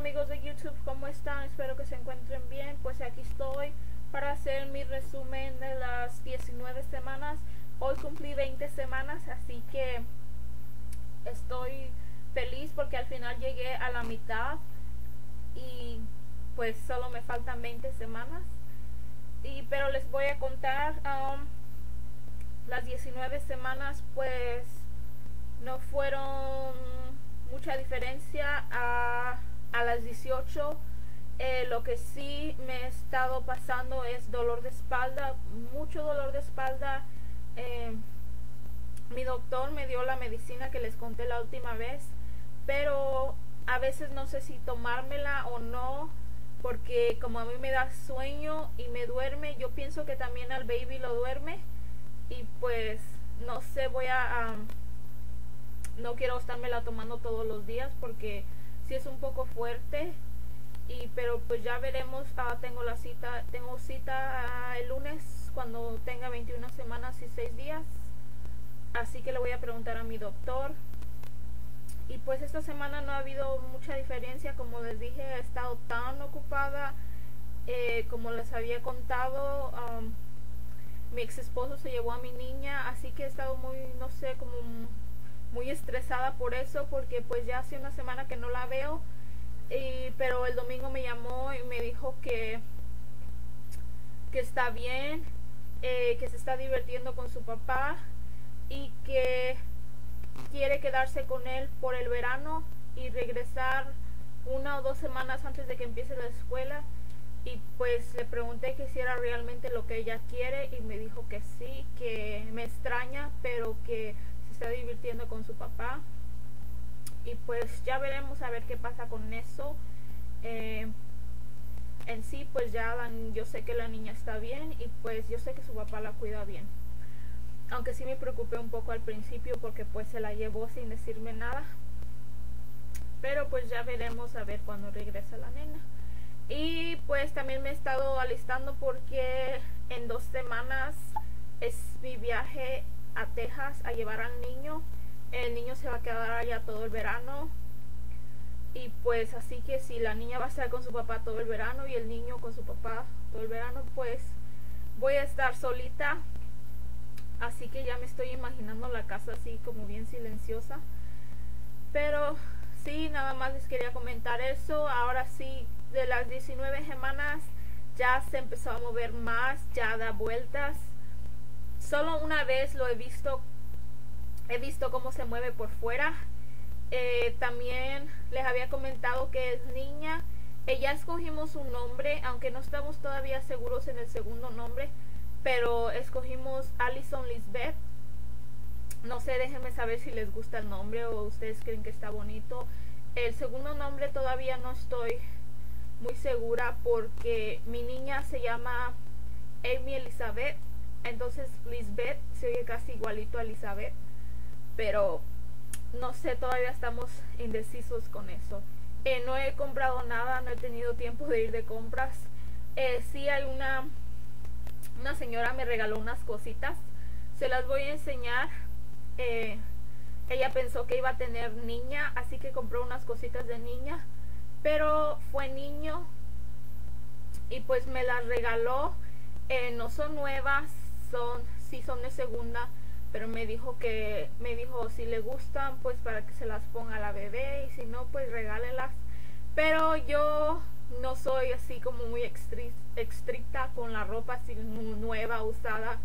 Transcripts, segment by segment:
amigos de YouTube, ¿cómo están? Espero que se encuentren bien. Pues aquí estoy para hacer mi resumen de las 19 semanas. Hoy cumplí 20 semanas, así que estoy feliz porque al final llegué a la mitad y pues solo me faltan 20 semanas. Y pero les voy a contar um, las 19 semanas pues no fueron mucha diferencia a, a las 18 eh, lo que sí me he estado pasando es dolor de espalda mucho dolor de espalda. Eh, mi doctor me dio la medicina que les conté la última vez pero a veces no sé si tomármela o no porque como a mí me da sueño y me duerme yo pienso que también al baby lo duerme y pues no sé voy a no quiero estármela tomando todos los días porque si es un poco fuerte y pero pues ya veremos. Ah, tengo la cita tengo cita ah, el lunes cuando tenga 21 semanas y 6 días. Así que le voy a preguntar a mi doctor. Y pues esta semana no ha habido mucha diferencia. Como les dije he estado tan ocupada eh, como les había contado mi ex esposo se llevó a mi niña. Así que he estado muy no sé como muy estresada por eso porque pues ya hace una semana que no la veo y, pero el domingo me llamó y me dijo que que está bien eh, que se está divirtiendo con su papá y que quiere quedarse con él por el verano y regresar una o dos semanas antes de que empiece la escuela. Y pues le pregunté si era realmente lo que ella quiere y me dijo que sí, que me extraña, pero que está divirtiendo con su papá. Y pues ya veremos a ver qué pasa con eso. Eh, en sí pues ya yo sé que la niña está bien y pues yo sé que su papá la cuida bien. Aunque sí me preocupé un poco al principio porque pues se la llevó sin decirme nada. Pero pues ya veremos a ver cuando regresa la nena. Y pues también me he estado alistando porque en dos semanas es mi viaje a Texas a llevar al niño. El niño se va a quedar allá todo el verano. Y pues así que si la niña va a estar con su papá todo el verano y el niño con su papá todo el verano, pues voy a estar solita. Así que ya me estoy imaginando la casa así como bien silenciosa. Pero sí, nada más les quería comentar eso. Ahora sí, de las 19 semanas ya se empezó a mover más, ya da vueltas Solo una vez lo he visto, he visto cómo se mueve por fuera. Eh, también les había comentado que es niña. ella escogimos un nombre, aunque no estamos todavía seguros en el segundo nombre, pero escogimos Alison Lisbeth. No sé, déjenme saber si les gusta el nombre o ustedes creen que está bonito. El segundo nombre todavía no estoy muy segura porque mi niña se llama Amy Elizabeth entonces Lisbeth se oye casi igualito a Elizabeth, pero no sé, todavía estamos indecisos con eso. Eh, no he comprado nada, no he tenido tiempo de ir de compras. Eh, sí hay una, una señora me regaló unas cositas, se las voy a enseñar. Eh, ella pensó que iba a tener niña, así que compró unas cositas de niña, pero fue niño y pues me las regaló. No son nuevas, son, sí son de segunda, pero me dijo que, me dijo si le gustan, pues para que se las ponga la bebé y si no, pues regálelas. Pero yo no soy así como muy estricta con la ropa, así nueva, usada,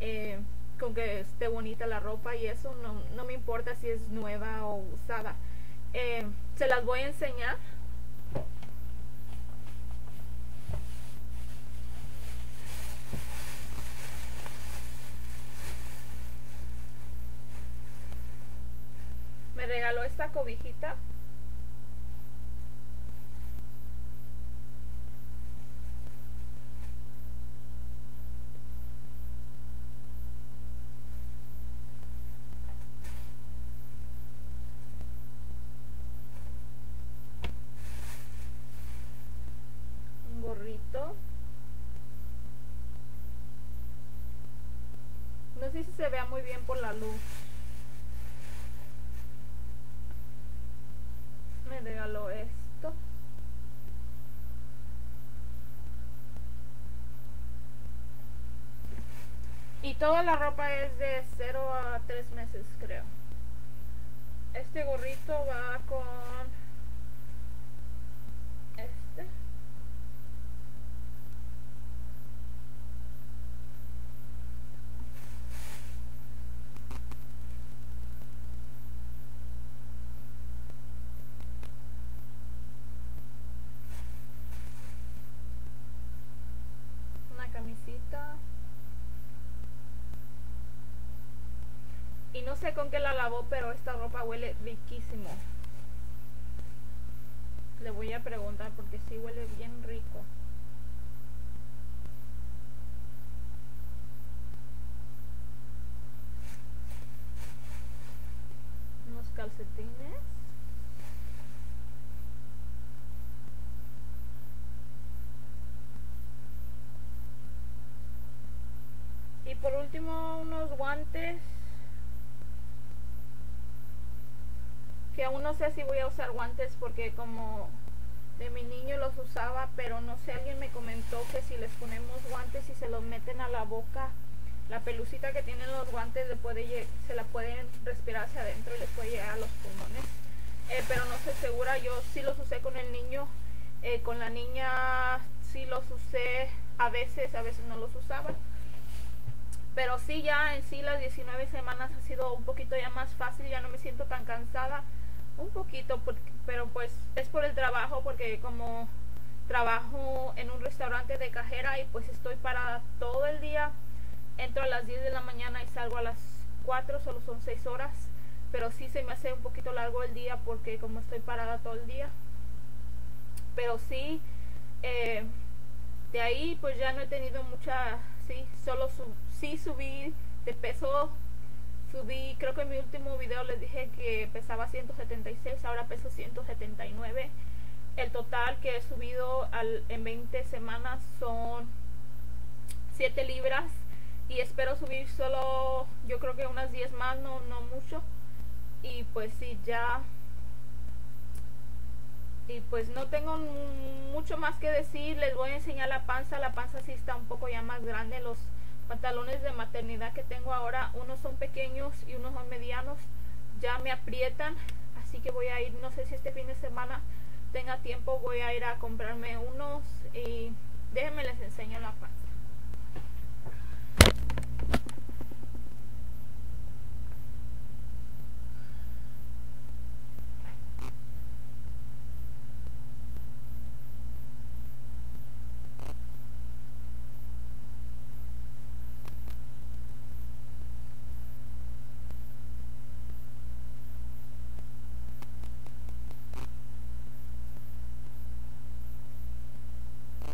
eh, con que esté bonita la ropa y eso, no, no me importa si es nueva o usada. Eh, se las voy a enseñar. me cobijita. Un gorrito. No sé si se vea muy bien por la luz me regaló esto. Y toda la ropa es de 0 a 3 meses, creo. Este gorrito va con No sé con qué la lavó, pero esta ropa huele riquísimo. Le voy a preguntar porque sí huele bien rico. Unos calcetines. Y por último unos guantes. Que aún no sé si voy a usar guantes porque como de mi niño los usaba, pero no sé, alguien me comentó que si les ponemos guantes y se los meten a la boca, la pelucita que tienen los guantes le puede, se la pueden respirar hacia adentro y les puede llegar a los pulmones. Eh, pero no estoy segura, yo sí los usé con el niño, eh, con la niña sí los usé a veces, a veces no los usaba. Pero sí, ya en sí las 19 semanas ha sido un poquito ya más fácil, ya no me siento tan cansada un poquito, pero pues es por el trabajo, porque como trabajo en un restaurante de cajera y pues estoy parada todo el día, entro a las 10 de la mañana y salgo a las 4, solo son 6 horas, pero sí se me hace un poquito largo el día porque como estoy parada todo el día, pero sí, eh, de ahí pues ya no he tenido mucha, sí, solo su, sí subí de peso subí, creo que en mi último video les dije que pesaba 176, ahora peso 179. El total que he subido al, en 20 semanas son 7 libras y espero subir solo, yo creo que unas 10 más, no, no mucho. Y pues sí, ya... Y pues no tengo mucho más que decir, les voy a enseñar la panza, la panza sí está un poco ya más grande, los pantalones de maternidad que tengo ahora, unos son pequeños y unos son medianos, ya me aprietan, así que voy a ir, no sé si este fin de semana tenga tiempo, voy a ir a comprarme unos y déjenme les enseño la panza.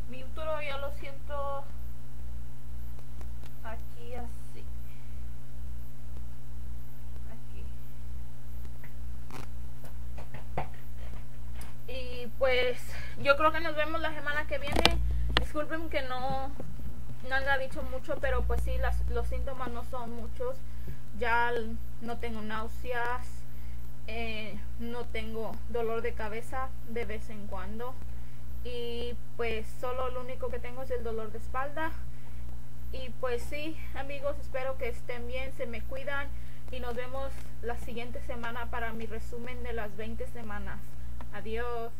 Mi útero ya lo siento aquí así. Aquí. Y pues yo creo que nos vemos la semana que viene. Disculpen que no, no haya dicho mucho, pero pues sí, las, los síntomas no son muchos. Ya no tengo náuseas, eh, no tengo dolor de cabeza de vez en cuando y pues solo lo único que tengo es el dolor de espalda. Y pues sí amigos espero que estén bien se me cuidan y nos vemos la siguiente semana para mi resumen de las 20 semanas. Adiós